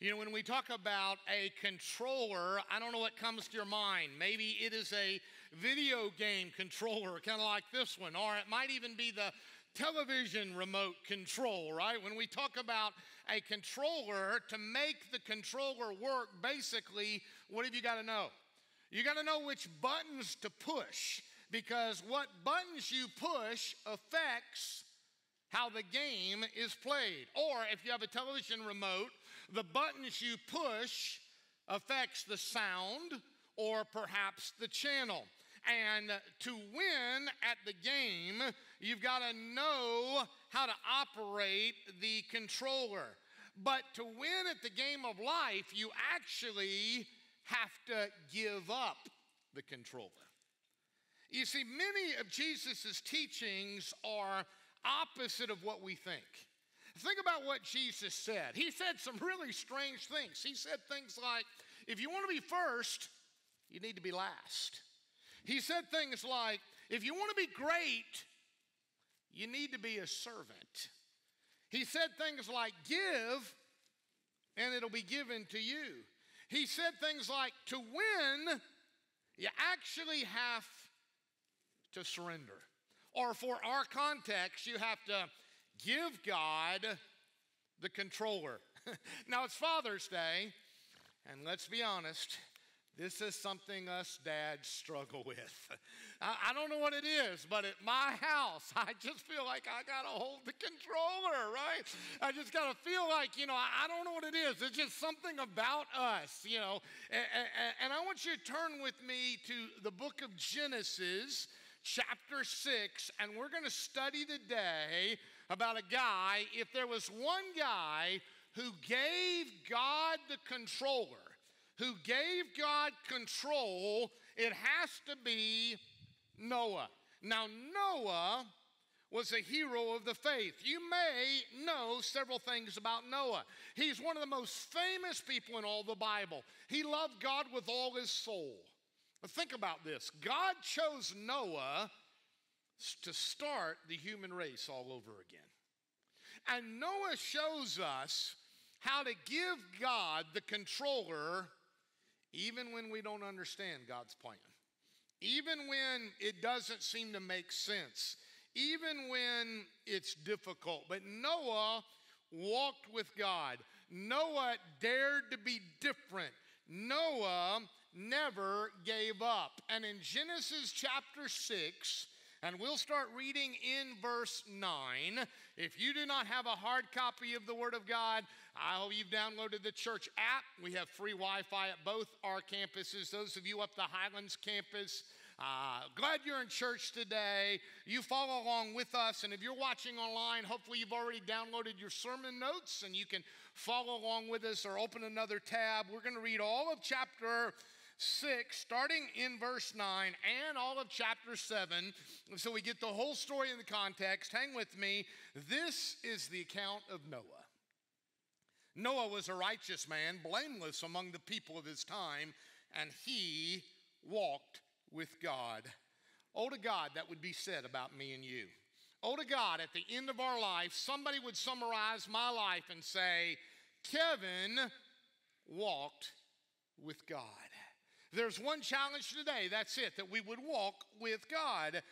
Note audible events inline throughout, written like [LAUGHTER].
You know, when we talk about a controller, I don't know what comes to your mind. Maybe it is a video game controller, kind of like this one, or it might even be the television remote control, right? When we talk about a controller, to make the controller work, basically, what have you got to know? You got to know which buttons to push because what buttons you push affects how the game is played. Or if you have a television remote, the buttons you push affects the sound or perhaps the channel. And to win at the game, you've got to know how to operate the controller. But to win at the game of life, you actually have to give up the controller. You see, many of Jesus' teachings are opposite of what we think. Think about what Jesus said. He said some really strange things. He said things like, if you want to be first, you need to be last. He said things like, if you want to be great, you need to be a servant. He said things like, give, and it'll be given to you. He said things like, to win, you actually have to surrender. Or for our context, you have to give God the controller. [LAUGHS] now it's Father's Day, and let's be honest, this is something us dads struggle with. [LAUGHS] I, I, don't know what it is, but at my house, [LAUGHS] I just feel like I got to hold the controller, right? I just got to feel like, you know, I, I, don't know what it is. It's just something about us, you know. And, and, and I want you to turn with me to the book of Genesis chapter 6, and we're going to study today about a guy. If there was one guy who gave God the controller, who gave God control, it has to be Noah. Now, Noah was a hero of the faith. You may know several things about Noah. He's one of the most famous people in all the Bible. He loved God with all his soul. But think about this God chose Noah to start the human race all over again. And Noah shows us how to give God the controller even when we don't understand God's plan, even when it doesn't seem to make sense, even when it's difficult. But Noah walked with God, Noah dared to be different. Noah never gave up. And in Genesis chapter 6, and we'll start reading in verse 9. If you do not have a hard copy of the Word of God, I hope you've downloaded the church app. We have free Wi Fi at both our campuses. Those of you up the Highlands campus, uh, glad you're in church today. You follow along with us. And if you're watching online, hopefully you've already downloaded your sermon notes and you can follow along with us or open another tab. We're going to read all of chapter 6, starting in verse 9, and all of chapter 7. So we get the whole story in the context. Hang with me. This is the account of Noah. Noah was a righteous man, blameless among the people of his time, and he walked with God. Oh, to God, that would be said about me and you. Oh, to God, at the end of our life, somebody would summarize my life and say, Kevin walked with God. There's one challenge today, that's it, that we would walk with God.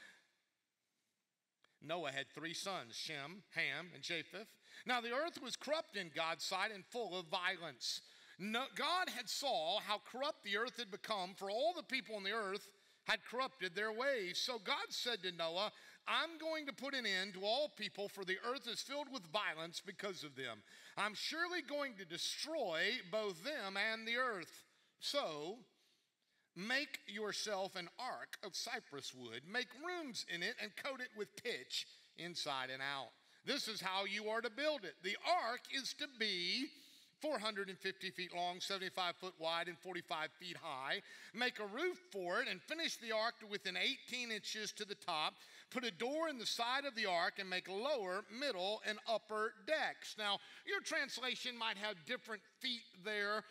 Noah had three sons, Shem, Ham, and Japheth. Now the earth was corrupt in God's sight and full of violence. No, God had saw how corrupt the earth had become, for all the people on the earth had corrupted their ways. So God said to Noah, I'm going to put an end to all people, for the earth is filled with violence because of them. I'm surely going to destroy both them and the earth. So Make yourself an ark of cypress wood, make rooms in it, and coat it with pitch inside and out. This is how you are to build it. The ark is to be 450 feet long, 75 foot wide, and 45 feet high. Make a roof for it and finish the ark to within 18 inches to the top. Put a door in the side of the ark and make lower, middle, and upper decks. Now, your translation might have different feet there,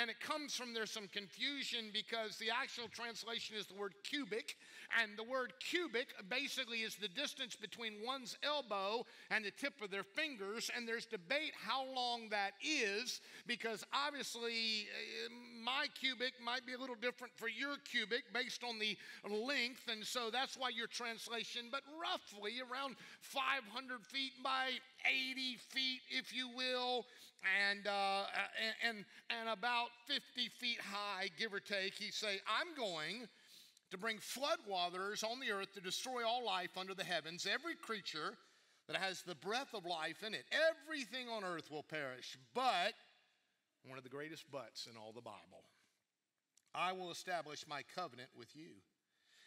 and it comes from there's some confusion because the actual translation is the word cubit, and the word cubit basically is the distance between one's elbow and the tip of their fingers, and there's debate how long that is because obviously uh, my cubit might be a little different for your cubic based on the length, and so that's why your translation, but roughly around 500 feet by 80 feet, if you will, and, uh, and, and about 50 feet high, give or take. He say, I'm going to bring flood waters on the earth to destroy all life under the heavens, every creature that has the breath of life in it. Everything on earth will perish, but one of the greatest buts in all the Bible. I will establish my covenant with you.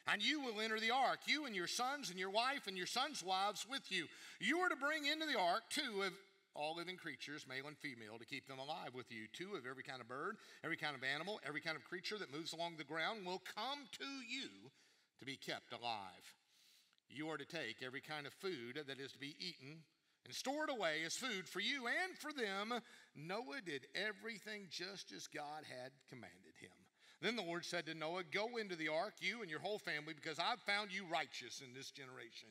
And you will enter the ark, you and your sons and your wife and your sons' wives with you. You are to bring into the ark two of all living creatures, male and female, to keep them alive with you. Two of every kind of bird, every kind of animal, every kind of creature that moves along the ground will come to you to be kept alive. You are to take every kind of food that is to be eaten and store it away as food for you and for them. Noah did everything just as God had commanded him. Then the Lord said to Noah, Go into the ark, you and your whole family, because I've found you righteous in this generation.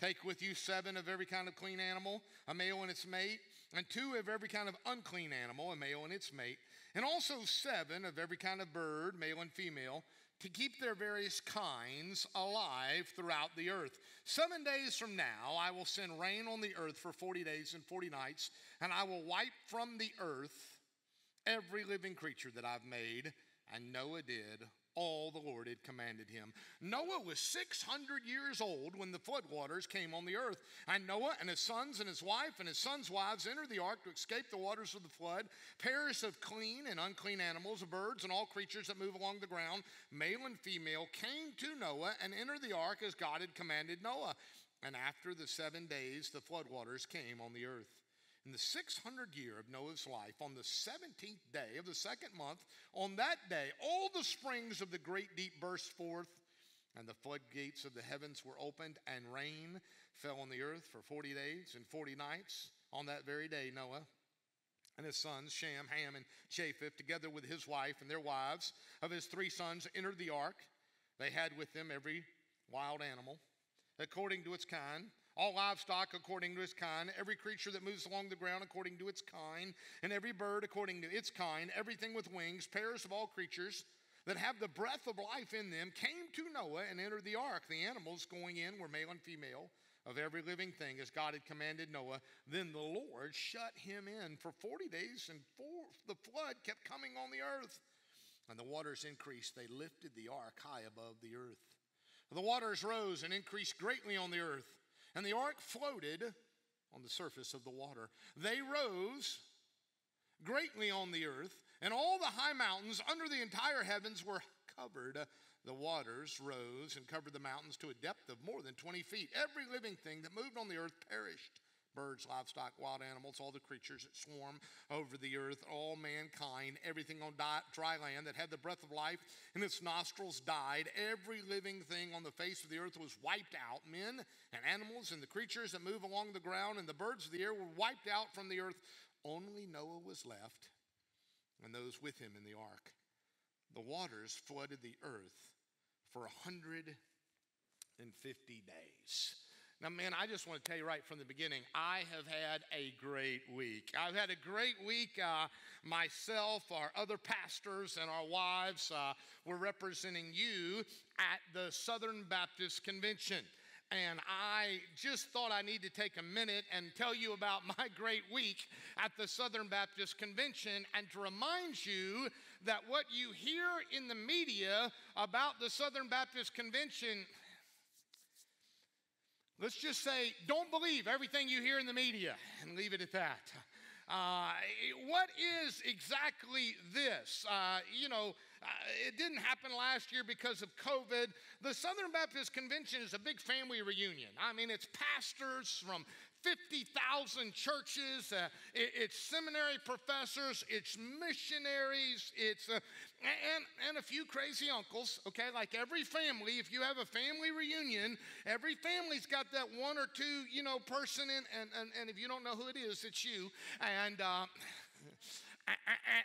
Take with you seven of every kind of clean animal, a male and its mate, and two of every kind of unclean animal, a male and its mate, and also seven of every kind of bird, male and female, to keep their various kinds alive throughout the earth. Seven days from now, I will send rain on the earth for 40 days and 40 nights, and I will wipe from the earth every living creature that I've made and Noah did all the Lord had commanded him. Noah was 600 years old when the floodwaters came on the earth. And Noah and his sons and his wife and his sons' wives entered the ark to escape the waters of the flood. Pairs of clean and unclean animals, birds, and all creatures that move along the ground, male and female, came to Noah and entered the ark as God had commanded Noah. And after the seven days, the floodwaters came on the earth. In the 600th year of Noah's life, on the 17th day of the second month, on that day, all the springs of the great deep burst forth, and the floodgates of the heavens were opened, and rain fell on the earth for 40 days and 40 nights. On that very day, Noah and his sons, Shem, Ham, and Japheth, together with his wife and their wives of his three sons, entered the ark. They had with them every wild animal, according to its kind all livestock according to its kind, every creature that moves along the ground according to its kind, and every bird according to its kind, everything with wings, pairs of all creatures that have the breath of life in them, came to Noah and entered the ark. The animals going in were male and female of every living thing as God had commanded Noah. Then the Lord shut him in for 40 days, and the flood kept coming on the earth. And the waters increased. They lifted the ark high above the earth. The waters rose and increased greatly on the earth and the ark floated on the surface of the water. They rose greatly on the earth, and all the high mountains under the entire heavens were covered. The waters rose and covered the mountains to a depth of more than 20 feet. Every living thing that moved on the earth perished birds, livestock, wild animals, all the creatures that swarm over the earth, all mankind, everything on dry land that had the breath of life in its nostrils died. Every living thing on the face of the earth was wiped out. Men and animals and the creatures that move along the ground and the birds of the air were wiped out from the earth. Only Noah was left and those with him in the ark. The waters flooded the earth for 150 days. Now, man, I just want to tell you right from the beginning, I have had a great week. I've had a great week. Uh, myself, our other pastors, and our wives uh, were representing you at the Southern Baptist Convention. And I just thought I need to take a minute and tell you about my [LAUGHS] great week at the Southern Baptist Convention and to remind you that what you hear in the media about the Southern Baptist Convention Let's just say, don't believe everything you hear in the media and leave it at that. Uh, what is exactly this? Uh, you know, uh, it didn't happen last year because of COVID. The Southern Baptist Convention is a big family reunion. I mean, it's pastors from 50,000 churches, uh, it, it's seminary professors, it's missionaries, it's, uh, and, and a few crazy uncles, okay? Like every family, if you have a family reunion, every family's got that one or two, you know, person, in, and, and, and if you don't know who it is, it's you. And, uh,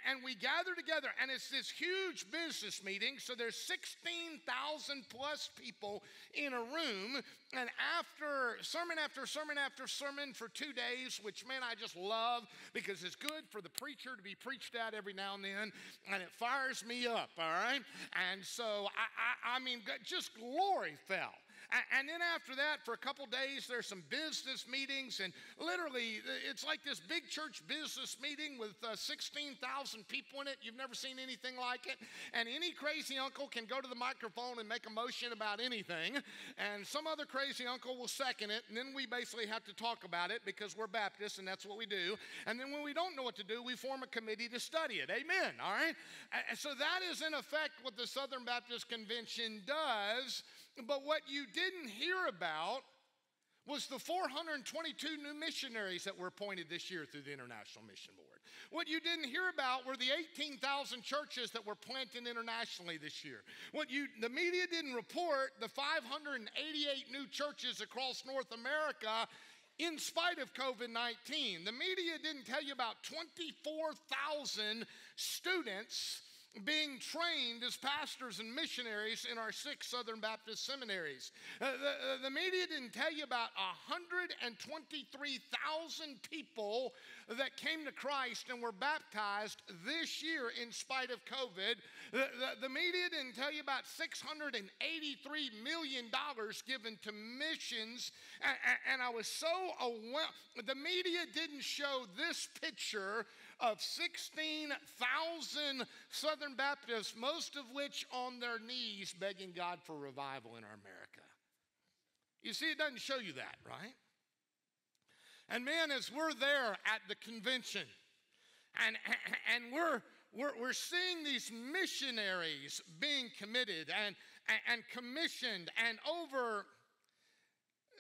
and we gather together, and it's this huge business meeting. So there's 16,000 plus people in a room, and after sermon after sermon after sermon for two days, which man, I just love because it's good for the preacher to be preached at every now and then, and it fires me up, all right? And so, I, I, I mean, just glory fell. And then after that, for a couple days, there's some business meetings, and literally, it's like this big church business meeting with uh, 16,000 people in it. You've never seen anything like it. And any crazy uncle can go to the microphone and make a motion about anything, and some other crazy uncle will second it, and then we basically have to talk about it because we're Baptists, and that's what we do. And then when we don't know what to do, we form a committee to study it. Amen. All right? And so that is, in effect, what the Southern Baptist Convention does. But what you didn't hear about was the 422 new missionaries that were appointed this year through the International Mission Board. What you didn't hear about were the 18,000 churches that were planted internationally this year. What you the media didn't report the 588 new churches across North America in spite of COVID 19. The media didn't tell you about 24,000 students being trained as pastors and missionaries in our six Southern Baptist seminaries. Uh, the, uh, the, media didn't tell you about 123,000 people that came to Christ and were baptized this year in spite of COVID. The, the, the media didn't tell you about $683 million given to missions. And, and I was so overwhelmed. The media didn't show this picture of 16,000 Southern Baptists, most of which on their knees begging God for revival in our America. You see, it doesn't show you that, right? And man, as we're there at the convention, and, [CLEARS THROAT] and we're, we're, we're seeing these missionaries being committed and, and commissioned, and over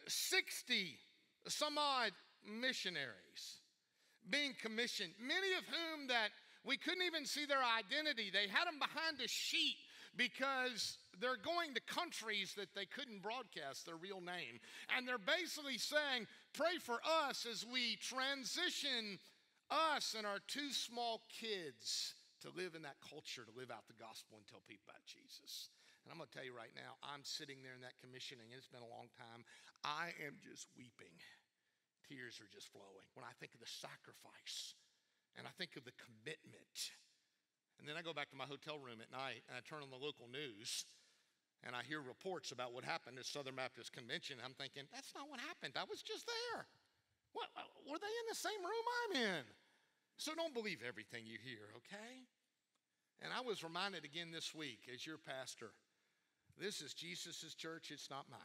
60 some odd missionaries being commissioned, many of whom that we couldn't even see their identity. They had them behind a sheet because they're going to countries that they couldn't broadcast their real name. And they're basically saying, Pray for us as we transition us and our two small kids to live in that culture, to live out the gospel and tell people about Jesus. And I'm going to tell you right now, I'm sitting there in that commissioning, and it's been a long time. I am just weeping tears are just flowing when I think of the sacrifice and I think of the commitment. And then I go back to my hotel room at night and I turn on the local news and I hear reports about what happened at Southern Baptist Convention. I'm thinking, that's not what happened. I was just there. What, uh, were they in the same room I'm in? So don't believe everything you hear, okay? And I was reminded again this week as your pastor this is Jesus' church, it's not mine.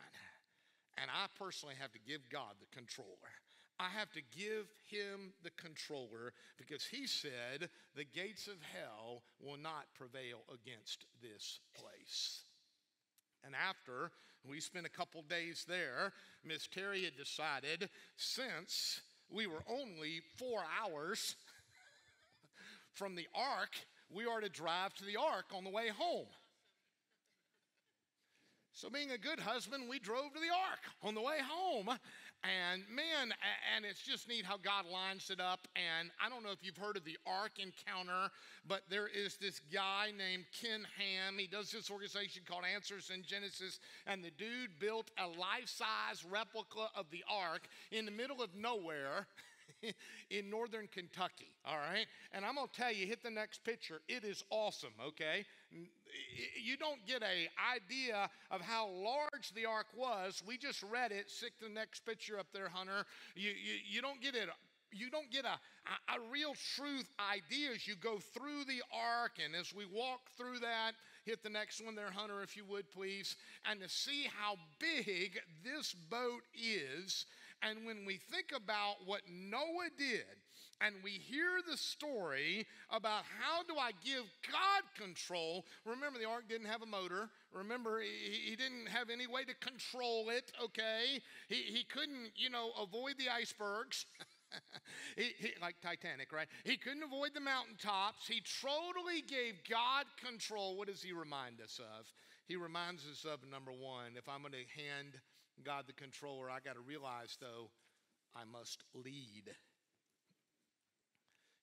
And I personally have to give God the controller. I have to give him the controller because he said the gates of hell will not prevail against this place. And after we spent a couple days there, Miss Terry had decided since we were only four hours [LAUGHS] from the ark, we are to drive to the ark on the way home. So, being a good husband, we drove to the ark on the way home. And man, and it's just neat how God lines it up. And I don't know if you've heard of the Ark Encounter, but there is this guy named Ken Ham. He does this organization called Answers in Genesis. And the dude built a life size replica of the Ark in the middle of nowhere. [LAUGHS] in northern Kentucky, all right? And I'm gonna tell you, hit the next picture. It is awesome, okay? You don't get a idea of how large the ark was. We just read it. Stick the next picture up there, Hunter. You, you, you don't get it. You don't get a, a real truth idea as you go through the ark. And as we walk through that, hit the next one there, Hunter, if you would, please. And to see how big this boat is. And when we think about what Noah did, and we hear the story about how do I give God control. Remember, the ark didn't have a motor. Remember, he, he didn't have any way to control it, okay? He, he couldn't, you know, avoid the icebergs. [LAUGHS] he, he, like Titanic, right? He couldn't avoid the mountaintops. He totally gave God control. What does he remind us of? He reminds us of number one, if I'm going to hand God the controller, I got to realize, though, I must lead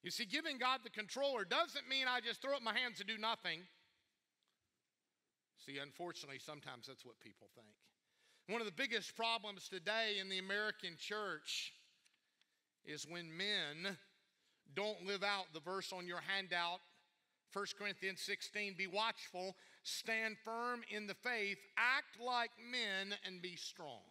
You see, giving God the controller doesn't mean I just throw up my hands and do nothing. See, unfortunately, sometimes that's what people think. One of the biggest problems today in the American church is when men don't live out the verse on your handout 1 Corinthians 16 be watchful, stand firm in the faith, act like men, and be strong.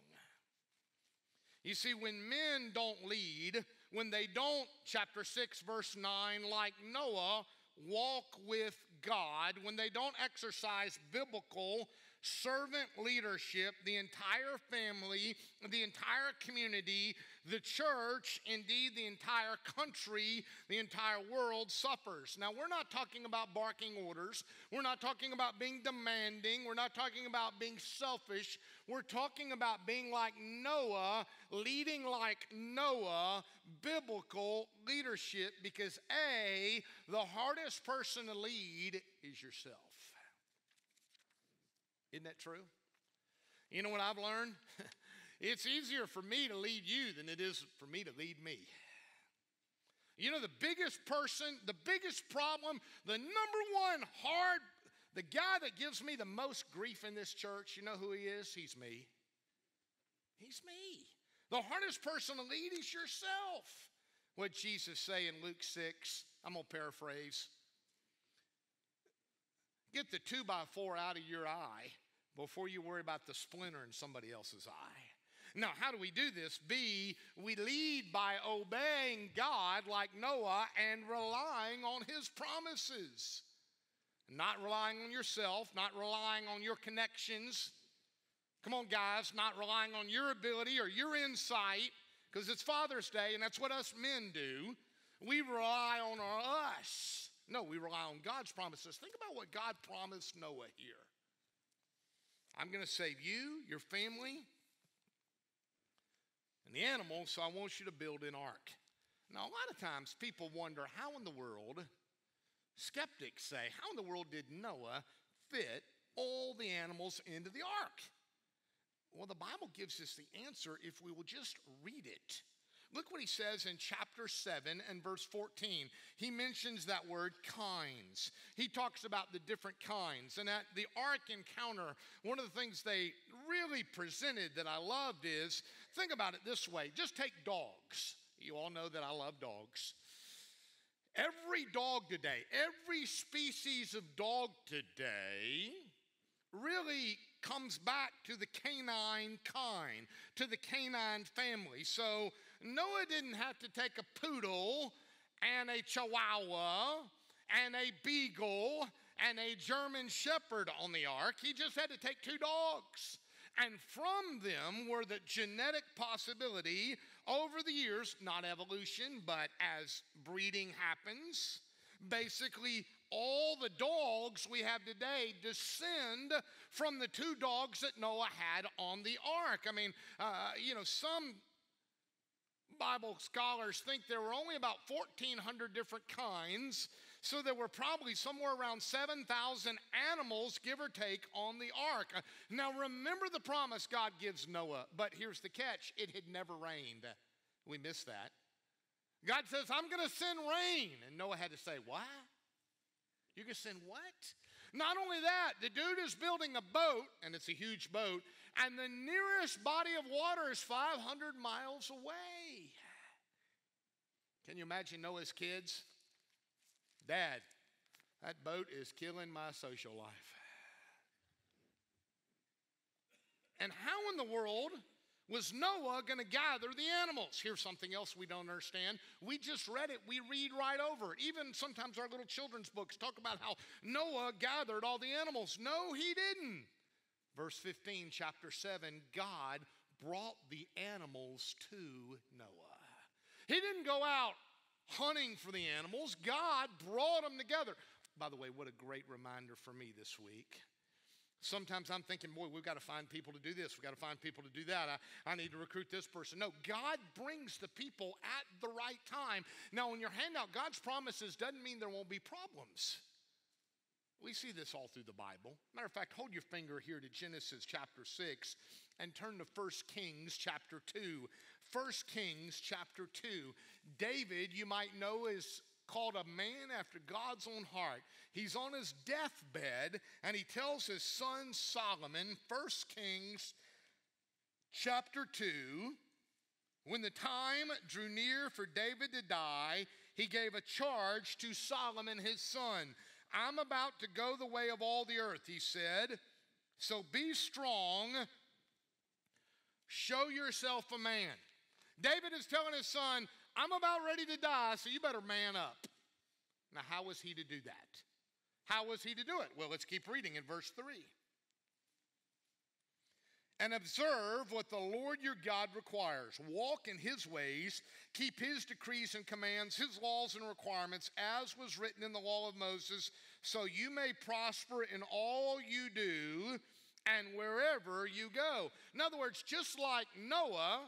You see, when men don't lead, when they don't, chapter 6, verse 9, like Noah, walk with God, when they don't exercise biblical servant leadership, the entire family, the entire community, the church, indeed the entire country, the entire world suffers. Now, we're not talking about barking orders. We're not talking about being demanding. We're not talking about being selfish. We're talking about being like Noah, leading like Noah, biblical leadership, because A, the hardest person to lead is yourself. Isn't that true? You know what I've learned? [LAUGHS] it's easier for me to lead you than it is for me to lead me. You know, the biggest person, the biggest problem, the number one hard, the guy that gives me the most grief in this church, you know who he is? He's me. He's me. The hardest person to lead is yourself. What Jesus say in Luke 6, I'm to paraphrase. Get the two by four out of your eye before you worry about the splinter in somebody else's eye. Now, how do we do this? B, we lead by obeying God like Noah and relying on his promises. Not relying on yourself, not relying on your connections. Come on, guys, not relying on your ability or your insight, because it's Father's Day and that's what us men do. We rely on our us. No, we rely on God's promises. Think about what God promised Noah here. I'm going to save you, your family, and the animals, so I want you to build an ark. Now, a lot of times people wonder how in the world, skeptics say, how in the world did Noah fit all the animals into the ark? Well, the Bible gives us the answer if we will just read it. Look what he says in chapter 7 and verse 14. He mentions that word kinds. He talks about the different kinds. And at the Ark encounter, one of the things they really presented that I loved is think about it this way just take dogs. You all know that I love dogs. Every dog today, every species of dog today, really comes back to the canine kind, to the canine family. So Noah didn't have to take a poodle and a chihuahua and a beagle and a German shepherd on the ark. He just had to take two dogs. And from them were the genetic possibility over the years, not evolution, but as breeding happens, basically all the dogs we have today descend from the two dogs that Noah had on the ark. I mean, uh, you know, some Bible scholars think there were only about 1,400 different kinds, so there were probably somewhere around 7,000 animals, give or take, on the ark. Now remember the promise God gives Noah, but here's the catch it had never rained. We missed that. God says, I'm going to send rain. And Noah had to say, Why? You're going to send what? Not only that, the dude is building a boat, and it's a huge boat, and the nearest body of water is 500 miles away. Can you imagine Noah's kids? Dad, that boat is killing my social life. And how in the world was Noah going to gather the animals? Here's something else we don't understand. We just read it, we read right over it. Even sometimes our little children's books talk about how Noah gathered all the animals. No, he didn't. Verse 15, chapter 7 God brought the animals to Noah. He didn't go out hunting for the animals, God brought them together. By the way, what a great reminder for me this week. Sometimes I'm thinking, boy, we've got to find people to do this. We've got to find people to do that. I, I need to recruit this person. No, God brings the people at the right time. Now, when your handout, God's promises, doesn't mean there won't be problems. We see this all through the Bible. Matter of fact, hold your finger here to Genesis chapter 6 and turn to 1 Kings chapter 2. 1 Kings chapter 2. David, you might know, is called a man after God's own heart. He's on his deathbed and he tells his son Solomon, 1 Kings chapter 2, when the time drew near for David to die, he gave a charge to Solomon his son. I'm about to go the way of all the earth, he said. So be strong, show yourself a man. David is telling his son, I'm about ready to die, so you better man up. Now, how was he to do that? How was he to do it? Well, let's keep reading in verse 3. And observe what the Lord your God requires. Walk in his ways, keep his decrees and commands, his laws and requirements, as was written in the law of Moses, so you may prosper in all you do and wherever you go. In other words, just like Noah,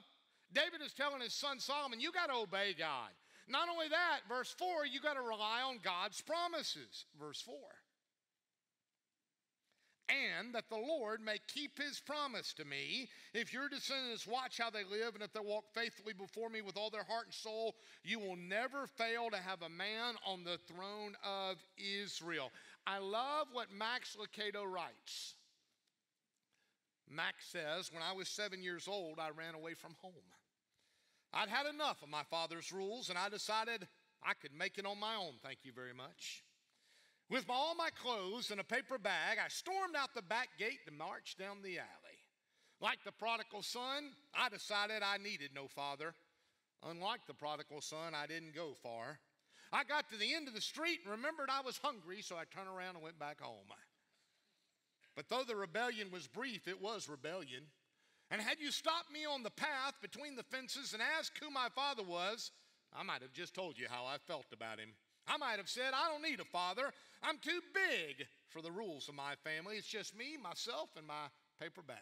David is telling his son Solomon, you got to obey God. Not only that, verse 4, you got to rely on God's promises. Verse 4. And that the Lord may keep his promise to me. If your descendants watch how they live, and if they walk faithfully before me with all their heart and soul, you will never fail to have a man on the throne of Israel. I love what Max Lucado writes. Max says, When I was seven years old, I ran away from home. I'd had enough of my father's rules, and I decided I could make it on my own, thank you very much. With all my clothes in a paper bag, I stormed out the back gate and marched down the alley. Like the prodigal son, I decided I needed no father. Unlike the prodigal son, I didn't go far. I got to the end of the street and remembered I was hungry, so I turned around and went back home. But though the rebellion was brief, it was rebellion. And had you stopped me on the path between the fences and asked who my father was, I might have just told you how I felt about him. I might have said, I don't need a father. I'm too big for the rules of my family. It's just me, myself, and my paper bag.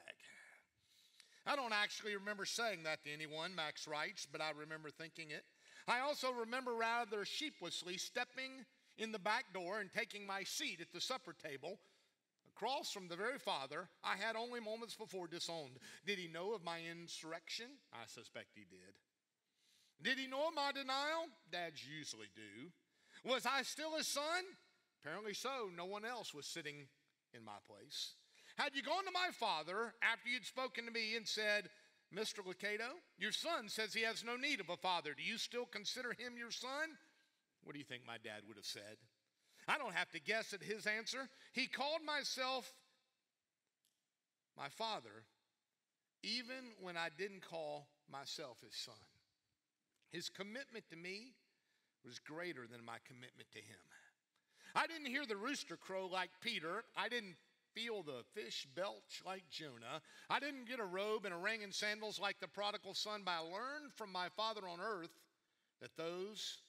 I don't actually remember saying that to anyone, Max writes, but I remember thinking it. I also remember rather sheepishly stepping in the back door and taking my seat at the supper table Across from the very father I had only moments before disowned. Did he know of my insurrection? I suspect he did. Did he know of my denial? Dads usually do. Was I still his son? Apparently so. No one else was sitting in my place. Had you gone to my father after you'd spoken to me and said, Mr. Lucado, your son says he has no need of a father. Do you still consider him your son? What do you think my dad would have said? I don't have to guess at his answer. He called myself my father even when I didn't call myself his son. His commitment to me was greater than my commitment to him. I didn't hear the rooster crow like Peter. I didn't feel the fish belch like Jonah. I didn't get a robe and a ring and sandals like the prodigal son, but I learned from my father on earth that those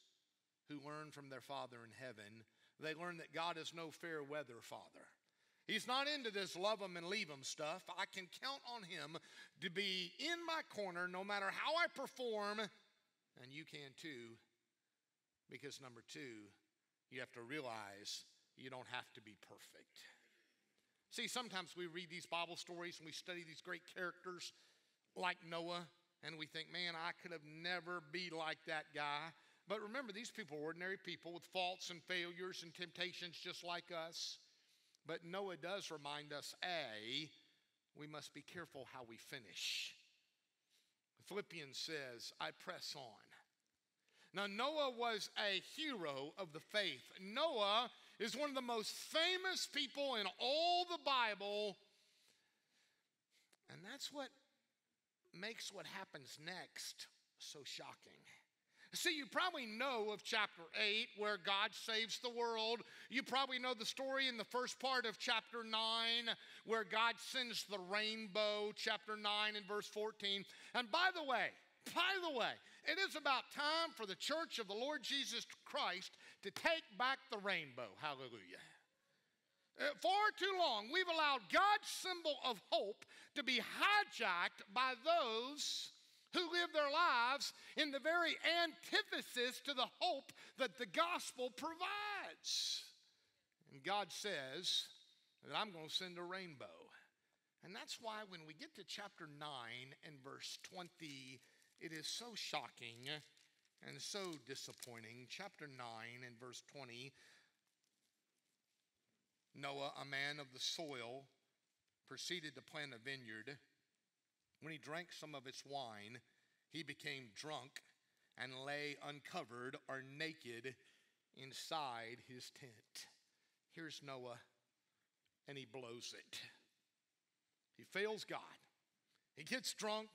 who learn from their father in heaven they learn that God is no fair weather father. He's not into this love him and leave him stuff. I can count on him to be in my corner no matter how I perform, and you can too. Because number two, you have to realize you don't have to be perfect. See, sometimes we read these Bible stories and we study these great characters like Noah, and we think, man, I could have never be like that guy. But remember, these people are ordinary people with faults and failures and temptations just like us. But Noah does remind us A, we must be careful how we finish. Philippians says, I press on. Now, Noah was a hero of the faith. Noah is one of the most famous people in all the Bible. And that's what makes what happens next so shocking. See, you probably know of chapter 8 where God saves the world. You probably know the story in the first part of chapter 9 where God sends the rainbow, chapter 9 and verse 14. And by the way, by the way, it is about time for the church of the Lord Jesus Christ to take back the rainbow. Hallelujah. Uh, far too long, we've allowed God's symbol of hope to be hijacked by those who live their lives in the very antithesis to the hope that the gospel provides. And God says that I'm going to send a rainbow. And that's why when we get to chapter 9 and verse 20, it is so shocking and so disappointing. Chapter 9 and verse 20 Noah, a man of the soil, proceeded to plant a vineyard. When he drank some of its wine, he became drunk and lay uncovered or naked inside his tent. Here's Noah, and he blows it. He fails God. He gets drunk.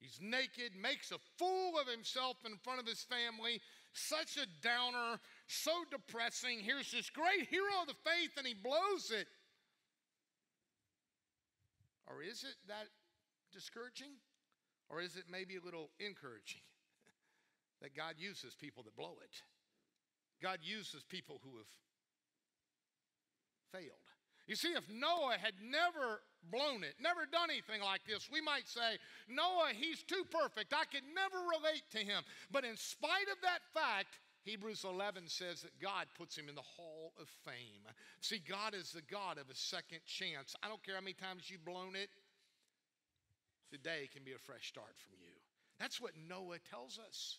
He's naked, makes a fool of himself in front of his family. Such a downer, so depressing. Here's this great hero of the faith, and he blows it. Or is it that discouraging? Or is it maybe a little encouraging [LAUGHS] that God uses people that blow it? God uses people who have failed. You see, if Noah had never blown it, never done anything like this, we might say, Noah, he's too perfect. I could never relate to him. But in spite of that fact, Hebrews 11 says that God puts him in the hall of fame. See, God is the God of a second chance. I don't care how many times you've blown it, today can be a fresh start from you. That's what Noah tells us.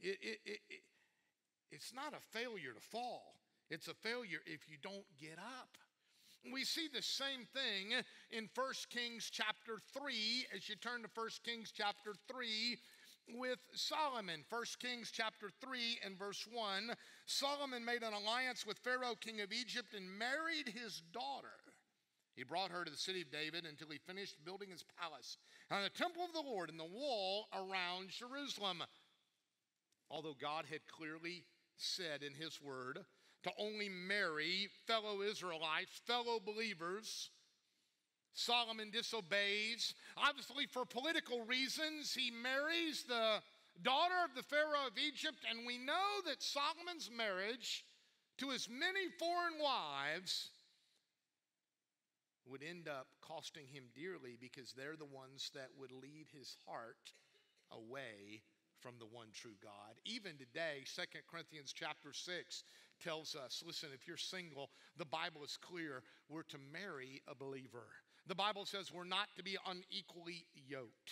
It, it, it, it's not a failure to fall, it's a failure if you don't get up. We see the same thing in 1 Kings chapter 3 as you turn to 1 Kings chapter 3 with Solomon. 1 Kings chapter 3 and verse 1. Solomon made an alliance with Pharaoh, king of Egypt, and married his daughter. He brought her to the city of David until he finished building his palace and the temple of the Lord and the wall around Jerusalem. Although God had clearly said in his word to only marry fellow Israelites, fellow believers, Solomon disobeys. Obviously, for political reasons, he marries the daughter of the Pharaoh of Egypt, and we know that Solomon's marriage to as many foreign wives would end up costing him dearly because they're the ones that would lead his heart away from the one true God. Even today, Second Corinthians chapter 6 tells us, listen, if you're single, the Bible is clear, we're to marry a believer. The Bible says we're not to be unequally yoked.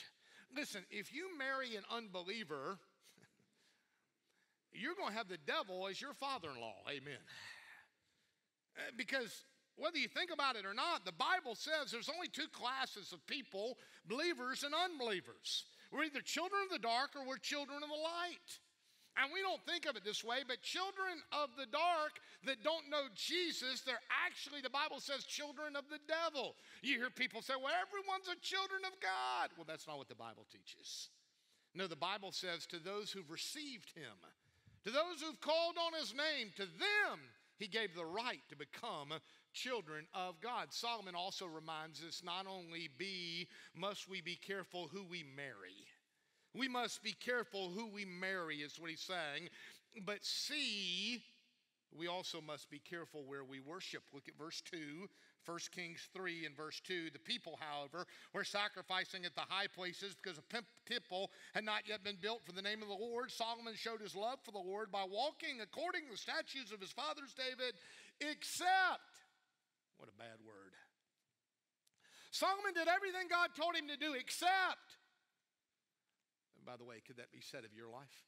Listen, if you marry an unbeliever, [LAUGHS] you're going to have the devil as your father-in-law. Amen. Uh, because whether you think about it or not, the Bible says there's only two classes of people believers and unbelievers. We're either children of the dark or we're children of the light. And we don't think of it this way, but children of the dark that don't know Jesus, they're actually, the Bible says, children of the devil. You hear people say, well, everyone's a children of God. Well, that's not what the Bible teaches. No, the Bible says, to those who've received him, to those who've called on his name, to them he gave the right to become children of God. Solomon also reminds us not only be must we be careful who we marry. We must be careful who we marry is what he's saying. But see, we also must be careful where we worship. Look at verse 2, 1 Kings 3 and verse 2. The people, however, were sacrificing at the high places because a temple had not yet been built for the name of the Lord. Solomon showed his love for the Lord by walking according to the statutes of his fathers David, except what a bad word. Solomon did everything God told him to do except, and by the way, could that be said of your life?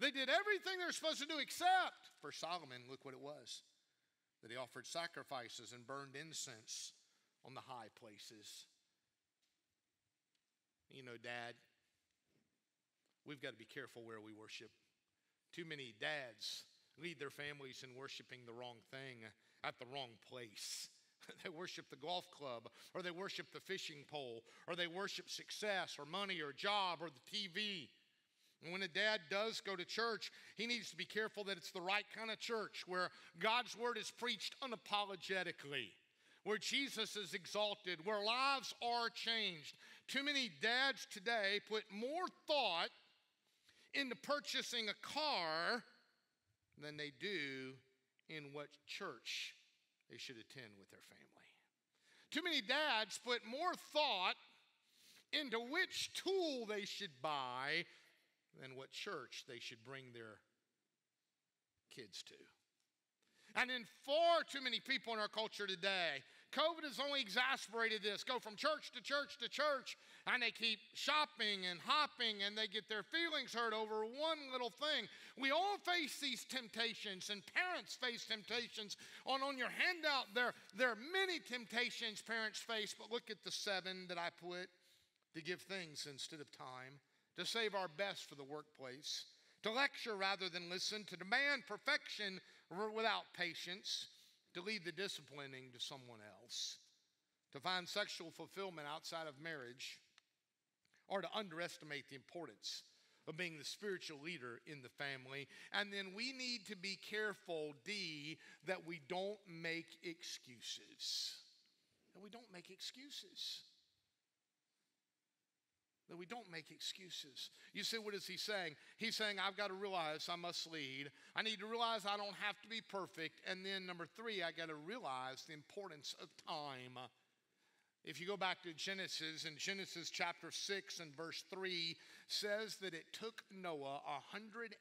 They did everything they're supposed to do except for Solomon, look what it was that he offered sacrifices and burned incense on the high places. You know, Dad, we've got to be careful where we worship. Too many dads lead their families in worshiping the wrong thing at the wrong place. [LAUGHS] they worship the golf club, or they worship the fishing pole, or they worship success, or money, or job, or the TV. And when a dad does go to church, he needs to be careful that it's the right kind of church where God's word is preached unapologetically, where Jesus is exalted, where lives are changed. Too many dads today put more thought into purchasing a car than they do in what church they should attend with their family. Too many dads put more thought into which tool they should buy than what church they should bring their kids to. And in far too many people in our culture today, COVID has only exasperated this. Go from church to church to church, and they keep shopping and hopping, and they get their feelings hurt over one little thing. We all face these temptations, and parents face temptations. On, on your handout, there, there are many temptations parents face, but look at the seven that I put to give things instead of time, to save our best for the workplace, to lecture rather than listen, to demand perfection without patience to leave the disciplining to someone else, to find sexual fulfillment outside of marriage, or to underestimate the importance of being the spiritual leader in the family. And then we need to be careful, D, that we don't make excuses. That we don't make excuses that we don't make excuses. You see, what is he saying? He's saying, I've got to realize I must lead. I need to realize I don't have to be perfect. And then, number three, I got to realize the importance of time. If you go back to Genesis, in Genesis chapter 6 and verse 3 says that it took Noah 120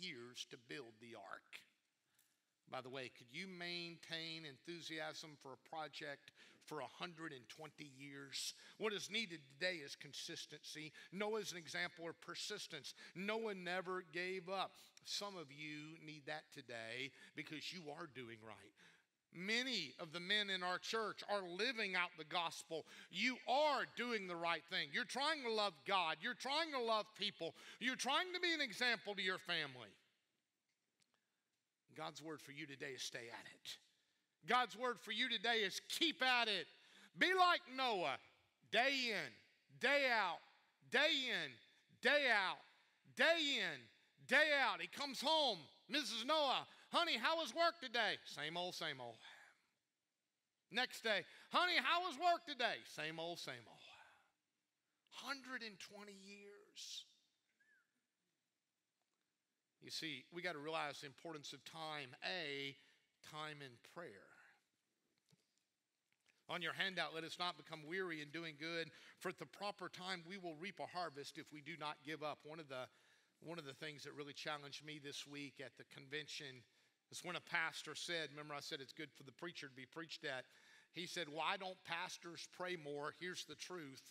years to build the ark. By the way, could you maintain enthusiasm for a project for 120 years. What is needed today is consistency. Noah is an example of persistence. Noah never gave up. Some of you need that today because you are doing right. Many of the men in our church are living out the gospel. You are doing the right thing. You're trying to love God. You're trying to love people. You're trying to be an example to your family. God's word for you today is stay at it. God's word for you today is keep at it. Be like Noah, day in, day out, day in, day out, day in, day out. He comes home, Mrs. Noah, honey, how was work today? Same old, same old. Next day, honey, how was work today? Same old, same old. 120 years. You see, we got to realize the importance of time. A, time in prayer. On your handout, let us not become weary in doing good, for at the proper time we will reap a harvest if we do not give up. One of the, one of the things that really challenged me this week at the convention is when a pastor said, Remember, I said it's good for the preacher to be preached at. He said, Why don't pastors pray more? Here's the truth.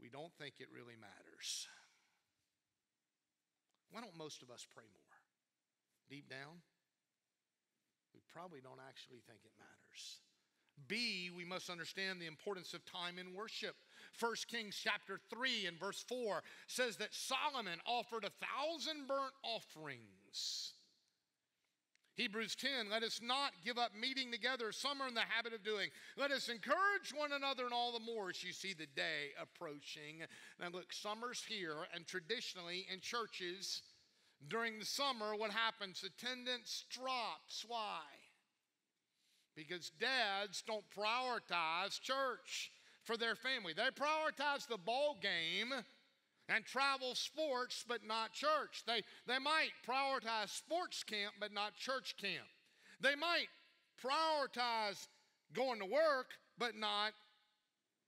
We don't think it really matters. Why don't most of us pray more? deep down, we probably don't actually think it matters. B, we must understand the importance of time in worship. 1 Kings chapter 3 and verse 4 says that Solomon offered a thousand burnt offerings. Hebrews 10, let us not give up meeting together. Some are in the habit of doing. Let us encourage one another and all the more as you see the day approaching. Now, look, summer's here, and traditionally in churches, during the summer, what happens? Attendance drops. Why? Because dads don't prioritize church for their family. They prioritize the ball game and travel sports, but not church. They, they might prioritize sports camp, but not church camp. They might prioritize going to work, but not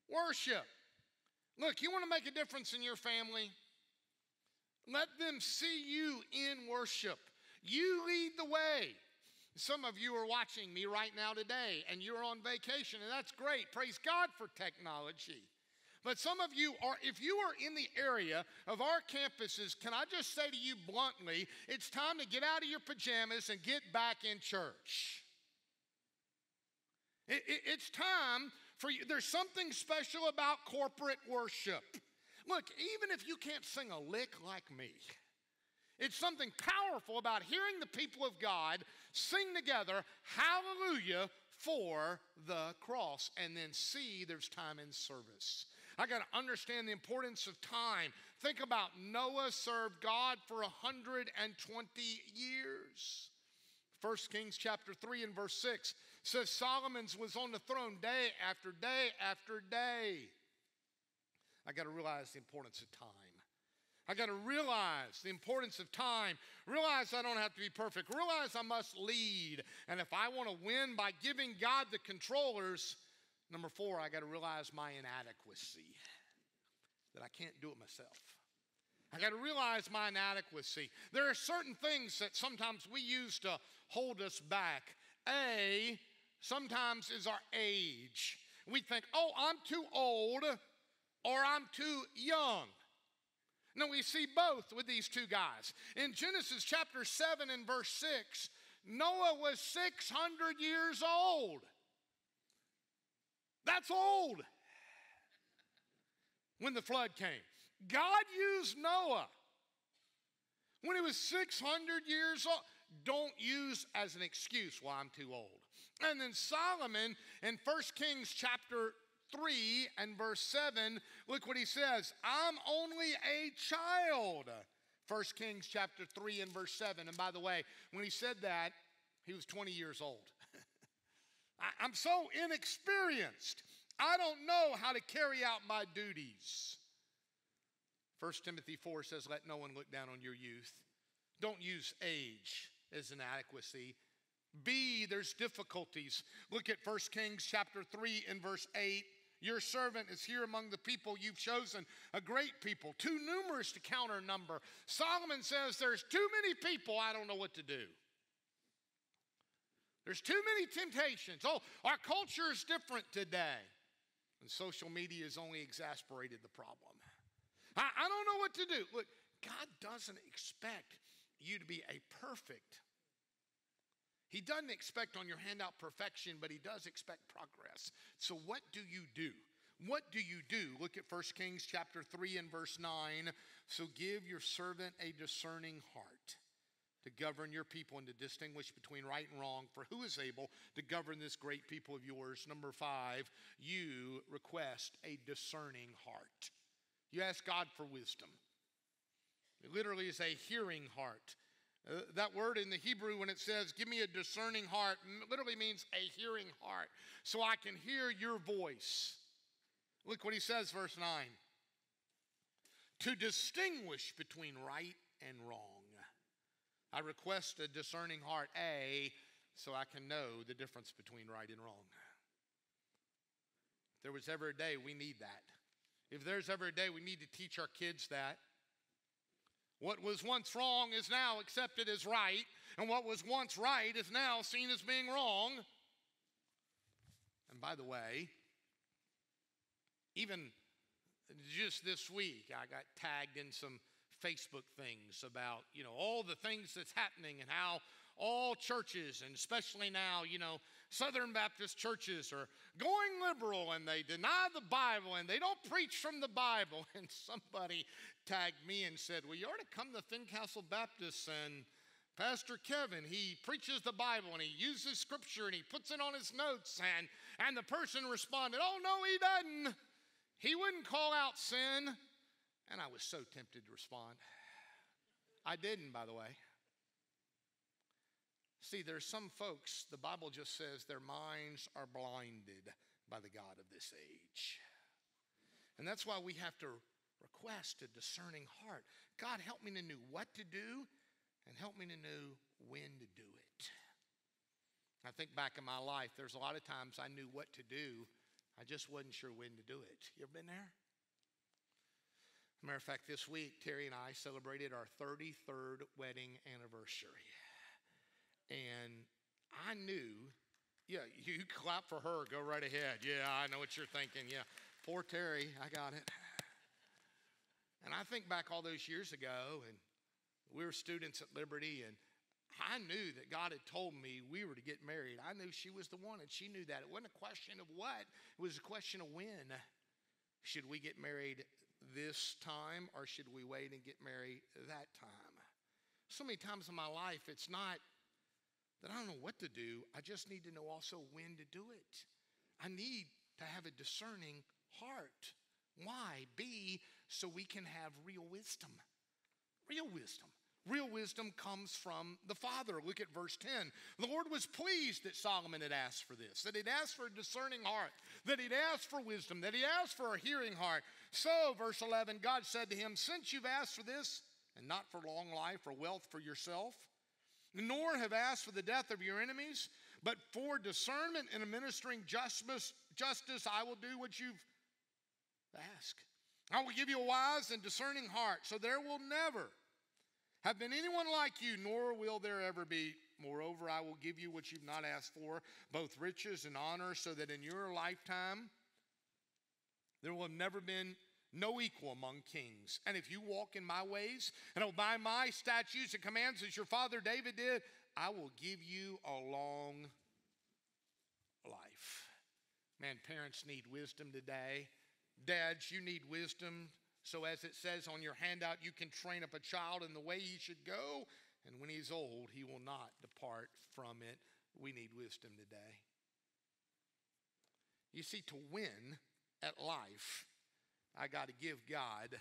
worship. Look, you want to make a difference in your family? Let them see you in worship. You lead the way. Some of you are watching me right now today and you're on vacation, and that's great. Praise God for technology. But some of you are, if you are in the area of our campuses, can I just say to you bluntly, it's time to get out of your pajamas and get back in church. It, it, it's time for you. There's something special about corporate worship. Look, even if you can't sing a lick like me, it's something powerful about hearing the people of God sing together, hallelujah, for the cross, and then see there's time in service. I got to understand the importance of time. Think about Noah served God for 120 years. 1 Kings chapter 3 and verse 6 says Solomon's was on the throne day after day after day. I got to realize the importance of time. I got to realize the importance of time. Realize I don't have to be perfect. Realize I must lead. And if I want to win by giving God the controllers, number four, I got to realize my inadequacy, that I can't do it myself. I got to realize my inadequacy. There are certain things that sometimes we use to hold us back. A sometimes is our age. We think, oh, I'm too old or I'm too young. No, we see both with these two guys. In Genesis chapter 7 and verse 6, Noah was 600 years old. That's old when the flood came. God used Noah when he was 600 years old. Don't use as an excuse why I'm too old. And then Solomon in 1 Kings chapter 3 and verse 7, look what he says I'm only a child. 1 Kings chapter 3 and verse 7. And by the way, when he said that, he was 20 years old. [LAUGHS] I'm so inexperienced. I don't know how to carry out my duties. 1 Timothy 4 says, Let no one look down on your youth. Don't use age as an adequacy. B, there's difficulties. Look at 1 Kings chapter 3 and verse 8. Your servant is here among the people you've chosen, a great people, too numerous to count or number. Solomon says, There's too many people, I don't know what to do. There's too many temptations. Oh, our culture is different today. And social media has only exasperated the problem. I, I don't know what to do. Look, God doesn't expect you to be a perfect. He doesn't expect on your handout perfection, but he does expect progress. So what do you do? What do you do? Look at 1 Kings chapter 3 and verse 9. So give your servant a discerning heart to govern your people and to distinguish between right and wrong. For who is able to govern this great people of yours? Number five, you request a discerning heart. You ask God for wisdom. It literally is a hearing heart. Uh, that word in the Hebrew, when it says, give me a discerning heart, literally means a hearing heart, so I can hear your voice. Look what he says, verse 9 to distinguish between right and wrong. I request a discerning heart, A, so I can know the difference between right and wrong. If there was ever a day we need that. If there's ever a day we need to teach our kids that, what was once wrong is now accepted as right, and what was once right is now seen as being wrong. And by the way, even just this week, I got tagged in some Facebook things about, you know, all the things that's happening and how all churches, and especially now, you know, Southern Baptist churches are going liberal and they deny the Bible and they don't preach from the Bible. [LAUGHS] And somebody tagged me and said, Well, you ought to come to Fincastle Baptist and Pastor Kevin, he preaches the Bible and he uses scripture and he puts it on his notes. And, and the person responded, Oh, no, he doesn't. He wouldn't call out sin. And I was so tempted to respond. I didn't, by the way. See, there's some folks, the Bible just says their minds are blinded by the God of this age. And that's why we have to request a discerning heart. God, help me to know what to do and help me to know when to do it. I think back in my life, there's a lot of times I knew what to do, I just wasn't sure when to do it. You ever been there? Matter of fact, this week, Terry and I celebrated our 33rd wedding anniversary. And I knew, yeah, you [LAUGHS] clap for her, go right ahead. Yeah, I know what you're thinking. Yeah, poor Terry, I got it. [SIGHS] And I think back all those years ago, and we were students at Liberty, and I knew that God had told me we were to get married. I knew she was the one, and she knew that. It wasn't a question of what, it was a question of when. Should we get married this time or should we wait and get married that time? So many times in my life, it's not that I don't know what to do. I just need to know also when to do it. I need to have a discerning heart. Why? B, so we can have real wisdom. Real wisdom. Real wisdom comes from the Father. Look at verse 10. The Lord was pleased that Solomon had asked for this, that he'd asked for a discerning heart, that he'd asked for wisdom, that he asked for a hearing heart. So, verse 11, God said to him, Since you've asked for this, and not for long life or wealth for yourself, nor have asked for the death of your enemies, but for discernment and administering justice, justice I will do what you've asked. I will give you a wise and discerning heart, so there will never have been anyone like you, nor will there ever be Moreover, I will give you what you've not asked for, both riches and honor, so that in your lifetime there will have never been no equal among kings. And if you walk in my ways and obey my statutes and commands as your father David did, I will give you a long life. Man, parents need wisdom today. Dads, you need wisdom. So, as it says on your handout, you can train up a child in the way he should go, and when he's old, he will not depart from it. We need wisdom today. You see, to win at life, I got to give God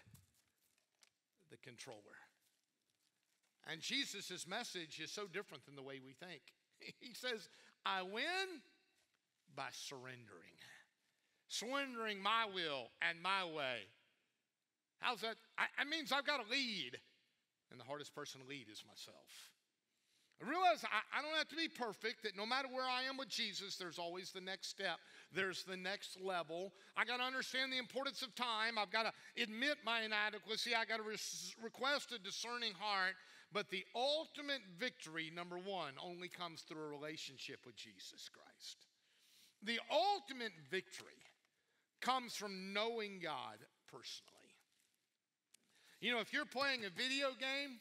the controller. And Jesus' message is so different than the way we think. [LAUGHS] He says, I win by surrendering, surrendering my will and my way. How's that? I, that means I've got to lead. And the hardest person to lead is myself. I realize I, I, don't have to be perfect, that no matter where I am with Jesus, there's always the next step, there's the next level. I got to understand the importance of time. I've got to admit my inadequacy. I got to re- request a discerning heart. But the ultimate victory, number one, only comes through a relationship with Jesus Christ. The ultimate victory comes from knowing God personally. You know, if you're playing a video game,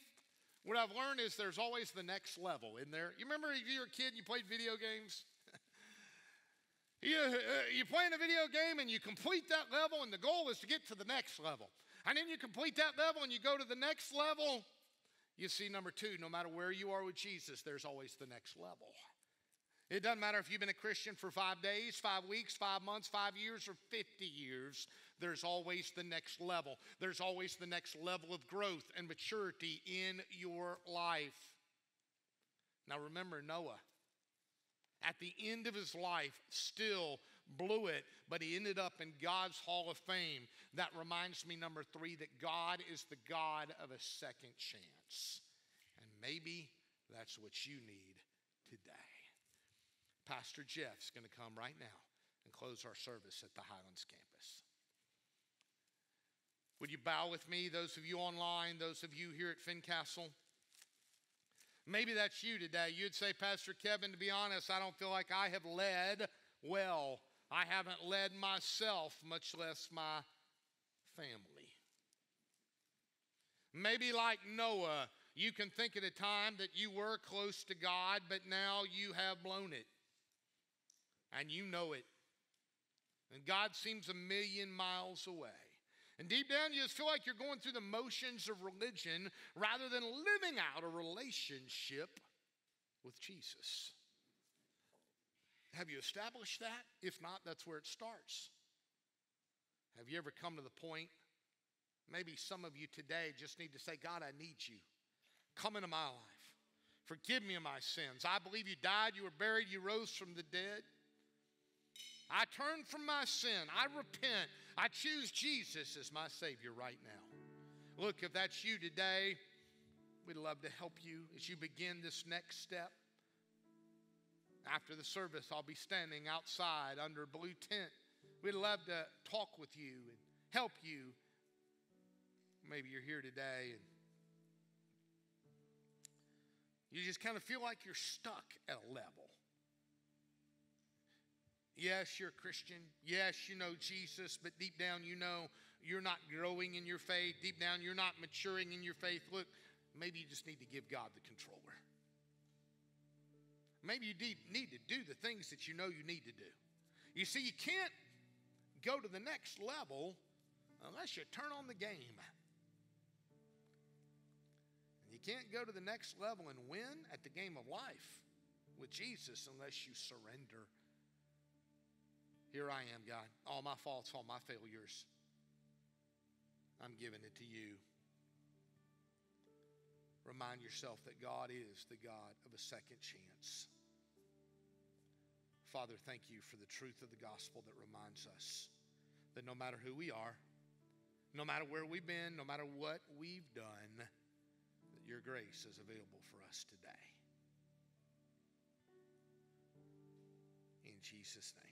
what I've learned is there's always the next level in there. You remember if you were a kid and you played video games? [LAUGHS] you, uh, you play in a video game and you complete that level, and the goal is to get to the next level. And then you complete that level and you go to the next level. You see, number two, no matter where you are with Jesus, there's always the next level. It doesn't matter if you've been a Christian for five days, five weeks, five months, five years, or 50 years, there's always the next level. There's always the next level of growth and maturity in your life. Now remember Noah. At the end of his life, still blew it, but he ended up in God's Hall of Fame. That reminds me, number three, that God is the God of a second chance. And maybe that's what you need today. Pastor Jeff's going to come right now and close our service at the Highlands campus. Would you bow with me, those of you online, those of you here at Fincastle? Maybe that's you today. You'd say, Pastor Kevin, to be honest, I don't feel like I have led well. I haven't led myself, much less my family. Maybe like Noah, you can think at a time that you were close to God, but now you have blown it and you know it. And God seems a million miles away. And deep down, you just feel like you're going through the motions of religion rather than living out a relationship with Jesus. Have you established that? If not, that's where it starts. Have you ever come to the point? Maybe some of you today just need to say, God, I need you. Come into my life. Forgive me of my sins. I believe you died, you were buried, you rose from the dead. I turn from my sin. I repent. I choose Jesus as my Savior right now. Look, if that's you today, we'd love to help you as you begin this next step. After the service, I'll be standing outside under a blue tent. We'd love to talk with you and help you. Maybe you're here today and you just kind of feel like you're stuck at a level. Yes, you're a Christian. Yes, you know Jesus, but deep down you know you're not growing in your faith. Deep down you're not maturing in your faith. Look, maybe you just need to give God the controller. Maybe you need, to do the things that you know you need to do. You see, you can't go to the next level unless you turn on the game. And you can't go to the next level and win at the game of life with Jesus unless you surrender here I am, God. All my faults, all my failures. I'm giving it to you. Remind yourself that God is the God of a second chance. Father, thank you for the truth of the gospel that reminds us that no matter who we are, no matter where we've been, no matter what we've done, that your grace is available for us today. In Jesus' name.